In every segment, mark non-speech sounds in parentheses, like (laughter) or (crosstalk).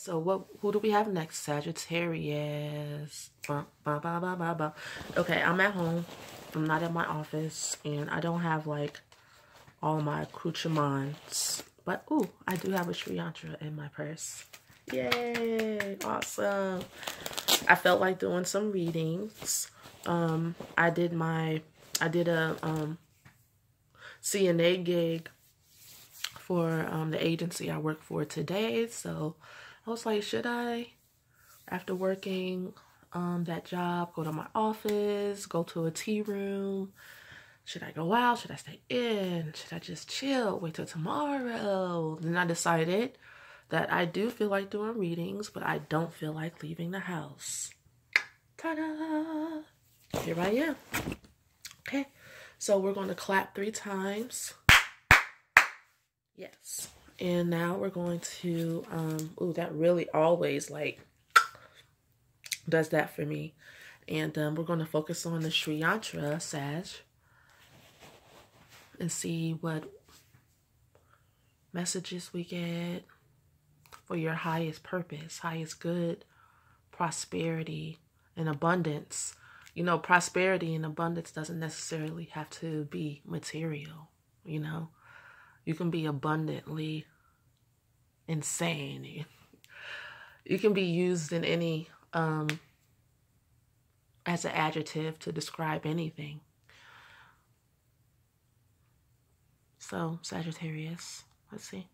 So what? Who do we have next? Sagittarius. Ba, ba, ba, ba, ba, ba. Okay, I'm at home. I'm not at my office, and I don't have like all my accoutrements. But ooh, I do have a Sri Yantra in my purse. Yay! Awesome. I felt like doing some readings. Um, I did my, I did a um, CNA gig for um, the agency I work for today. So I was like, should I, after working um, that job, go to my office, go to a tea room? Should I go out? Should I stay in? Should I just chill? Wait till tomorrow? Then I decided that I do feel like doing readings, but I don't feel like leaving the house. Ta-da! Here I am. Okay, so we're going to clap three times. Yes. And now we're going to, um, ooh, that really always like does that for me. And um, we're going to focus on the Sri Yantra, Sag, and see what messages we get for your highest purpose, highest good, prosperity, and abundance. You know, prosperity and abundance doesn't necessarily have to be material, you know. You can be abundantly insane. You can be used in any um as an adjective to describe anything. So, Sagittarius, let's see.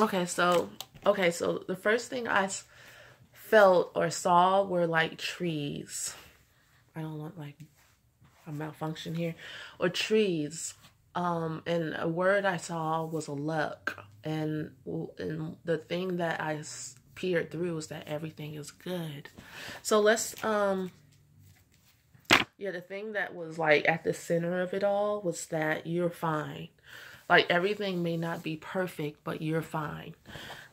Okay, so okay, so the first thing I felt or saw were like trees. I don't want like a malfunction here or trees. Um, and a word I saw was a luck, and and the thing that I peered through was that everything is good. So let's um. Yeah, the thing that was like at the center of it all was that you're fine. Like everything may not be perfect, but you're fine.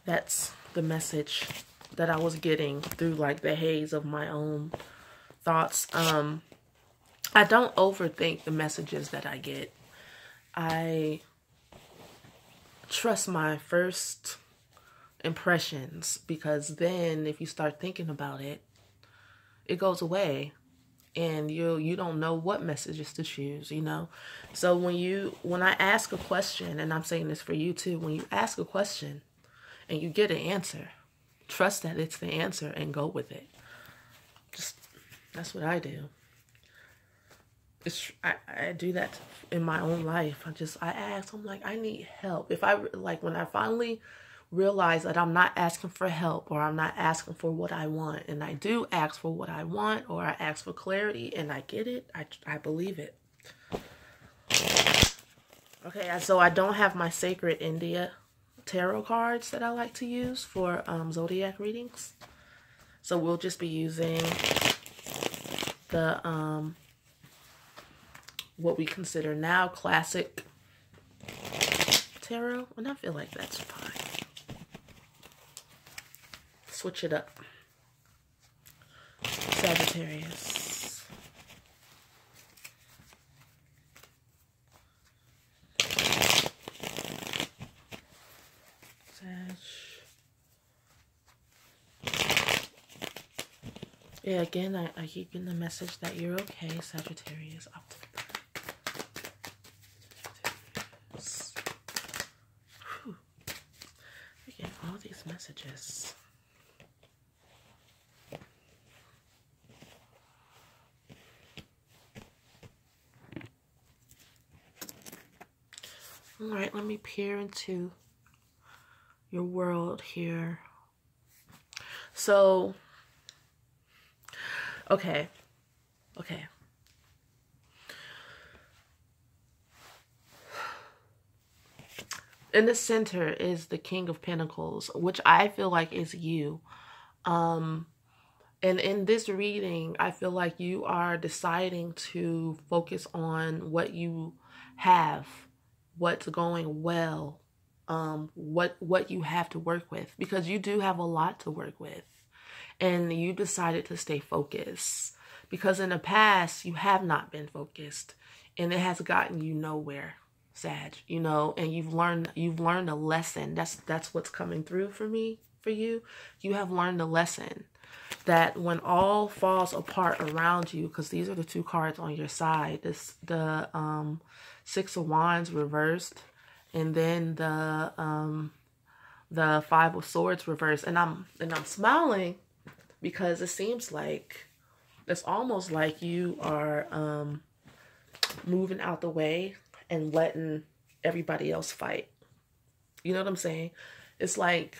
That's the message that I was getting through like the haze of my own thoughts. Um I don't overthink the messages that I get. I trust my first impressions because then if you start thinking about it, it goes away and you you don't know what messages to choose you know? So when you when i ask a question and i'm saying this for you too when you ask a question and you get an answer trust that it's the answer and go with it. Just that's what i do. It's I, I do that in my own life. I just i ask i'm like i need help. If i like when i finally realize that I'm not asking for help or I'm not asking for what I want. And I do ask for what I want or I ask for clarity and I get it. I, I believe it. Okay, so I don't have my Sacred India tarot cards that I like to use for um, zodiac readings. So we'll just be using the um, what we consider now classic tarot. And I feel like that's fine switch it up. Sagittarius. Sag. Yeah, again, I, I keep getting the message that you're okay, Sagittarius. Up to Sagittarius. Whew. You're getting all these messages. All right, let me peer into your world here. So, okay, okay. In the center is the King of Pentacles, which I feel like is you. Um, and in this reading, I feel like you are deciding to focus on what you have what's going well um what what you have to work with because you do have a lot to work with and you decided to stay focused because in the past you have not been focused and it has gotten you nowhere Sad, you know, and you've learned you've learned a lesson. That's that's what's coming through for me, for you. You have learned a lesson that when all falls apart around you, because these are the two cards on your side, this the um six of wands reversed, and then the um the five of swords reversed, and I'm and I'm smiling because it seems like it's almost like you are um moving out the way and letting everybody else fight. You know what I'm saying? It's like,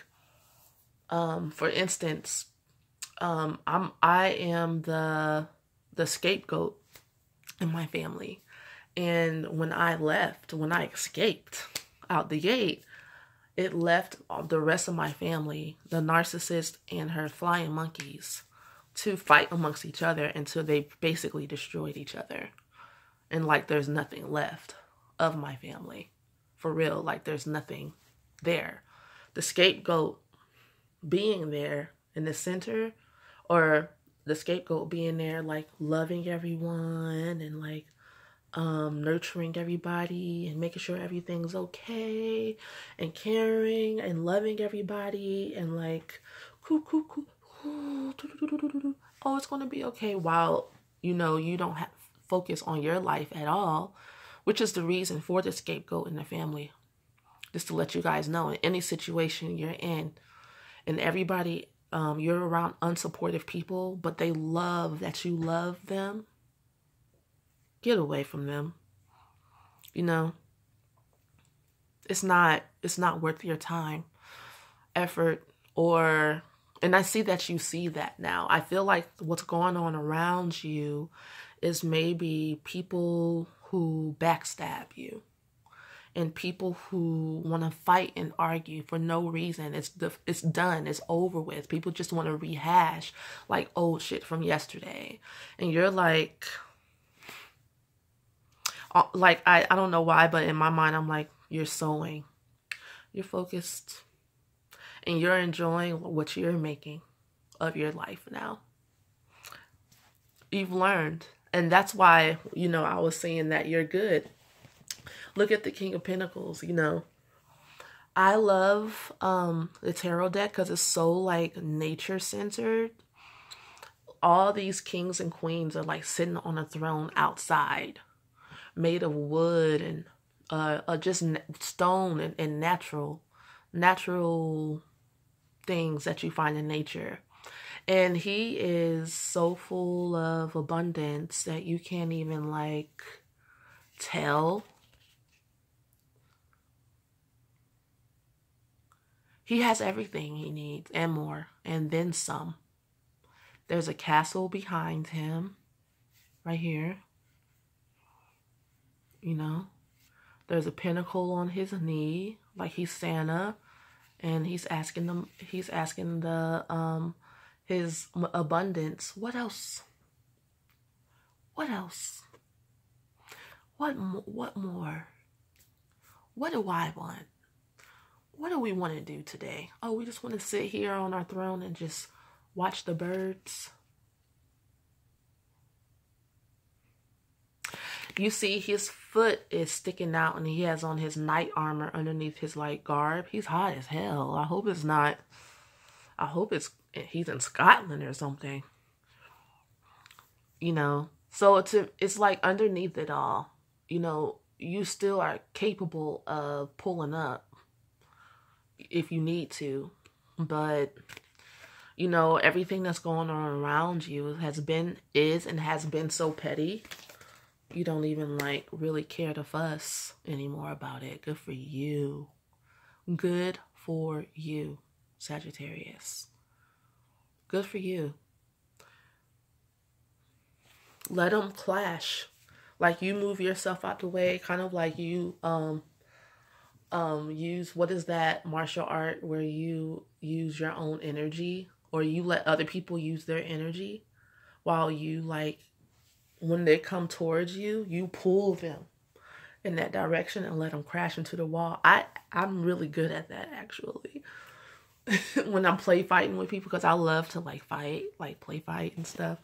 um, for instance, um, I'm I am the the scapegoat in my family, and when I left, when I escaped out the gate, it left the rest of my family, the narcissist and her flying monkeys, to fight amongst each other until they basically destroyed each other, and like there's nothing left of my family. For real, like there's nothing there. The scapegoat being there in the center or the scapegoat being there like loving everyone and like um nurturing everybody and making sure everything's okay and caring and loving everybody and like coo, coo, coo, oh it's gonna be okay while you know you don't have focus on your life at all which is the reason for the scapegoat in the family. Just to let you guys know, in any situation you're in, and everybody, um, you're around unsupportive people, but they love that you love them, get away from them. You know, it's not it's not worth your time, effort, or and I see that you see that now. I feel like what's going on around you is maybe people who backstab you and people who want to fight and argue for no reason. It's the it's done. It's over with. People just want to rehash like old shit from yesterday, and you're like, like I I don't know why, but in my mind I'm like you're sewing, you're focused, and you're enjoying what you're making of your life now. You've learned and that's why you know I was saying that you're good. Look at the King of Pentacles, you know. I love um the tarot deck cuz it's so like nature centered. All these kings and queens are like sitting on a throne outside made of wood and uh, uh just stone and, and natural natural things that you find in nature and he is so full of abundance that you can't even like tell. He has everything he needs and more, and then some. There's a castle behind him, right here. You know, there's a pentacle on his knee, like he's Santa, and he's asking them. He's asking the um his abundance. What else? What else? What what more? What do I want? What do we want to do today? Oh, we just want to sit here on our throne and just watch the birds. You see his foot is sticking out and he has on his knight armor underneath his like garb. He's hot as hell. I hope it's not I hope it's he's in Scotland or something. You know, so it's it's like underneath it all, you know, you still are capable of pulling up if you need to, but you know everything that's going on around you has been is and has been so petty you don't even like really care to fuss anymore about it good for you good for you sagittarius Good for you. Let them clash. Like you move yourself out the way, kind of like you um um use what is that martial art where you use your own energy or you let other people use their energy while you like when they come towards you, you pull them in that direction and let them crash into the wall. I I'm really good at that actually. (laughs) when I'm play fighting with people because I love to like fight, like play fight and stuff.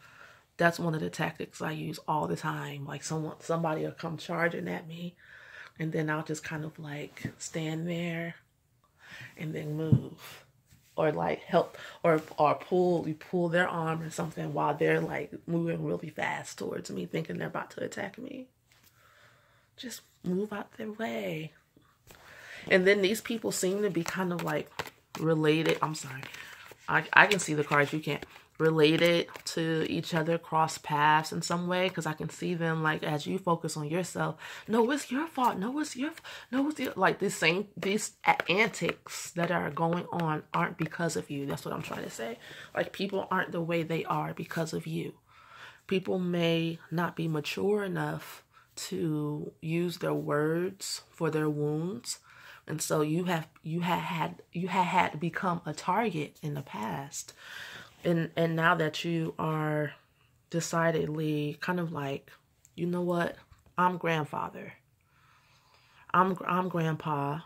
That's one of the tactics I use all the time. Like someone somebody will come charging at me and then I'll just kind of like stand there and then move or like help or or pull you pull their arm or something while they're like moving really fast towards me thinking they're about to attack me. Just move out their way. And then these people seem to be kind of like related. I'm sorry. I i can see the cards. You can't related to each other, cross paths in some way, because I can see them like as you focus on yourself. No, it's your fault. No, it's your. No, it's your, like this same these antics that are going on aren't because of you. That's what I'm trying to say. Like people aren't the way they are because of you. People may not be mature enough to use their words for their wounds and so you have you had had you had had to become a target in the past and and now that you are decidedly kind of like you know what? I'm grandfather. I'm i'm grandpa.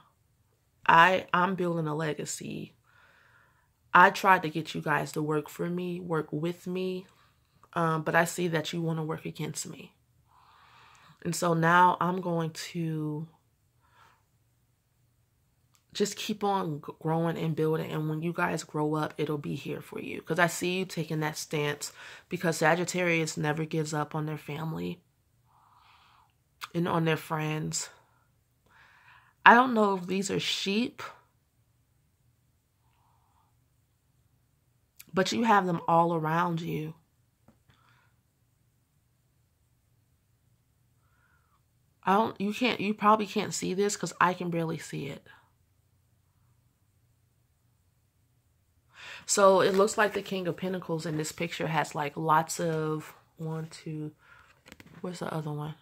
I i'm building a legacy. I tried to get you guys to work for me work with me um, but i see that you want to work against me. And so now i'm going to just keep on growing and building and when you guys grow up it'll be here for you. Because i see you taking that stance because sagittarius never gives up on their family and on their friends. I don't know if these are sheep but you have them all around you. I don't you can't you probably can't see this cuz I can barely see it. So it looks like the King of Pentacles in this picture has like lots of one, two, where's the other one?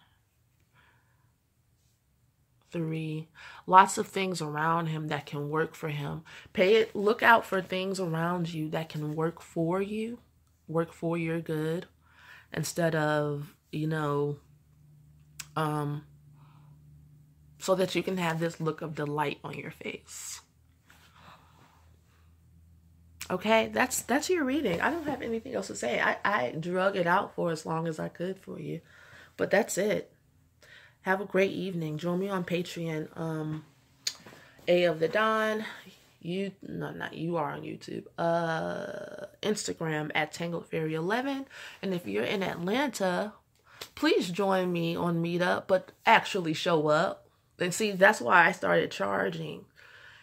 Three. Lots of things around him that can work for him. Pay it, look out for things around you that can work for you, work for your good, instead of, you know, um, so that you can have this look of delight on your face. Okay, that's that's your reading. I don't have anything else to say. I, I drug it out for as long as I could for you. But that's it. Have a great evening. Join me on Patreon. Um A of the Dawn. You no not you are on YouTube. Uh Instagram at Tangled Fairy 11. And if you're in Atlanta, please join me on Meetup, but actually show up. And see, that's why I started charging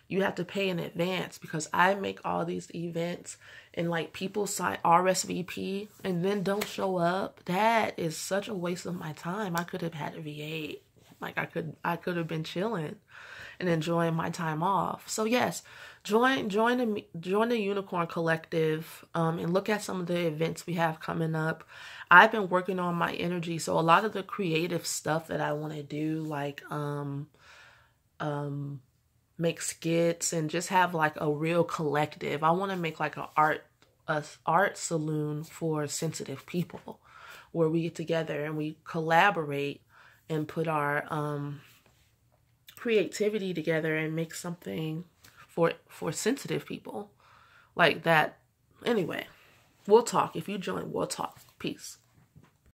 you have to pay in advance because I make all these events and like people sign RSVP and then don't show up. That is such a waste of my time. I could have had a V8. Like I could I could have been chilling and enjoying my time off. So yes, join join the join the Unicorn Collective um, and look at some of the events we have coming up. I've been working on my energy, so a lot of the creative stuff that I want to do, like um, um, make skits and just have like a real collective. I want to make like an art a art saloon for sensitive people where we get together and we collaborate and put our um creativity together and make something for for sensitive people like that. Anyway we'll talk. If you join we'll talk. Peace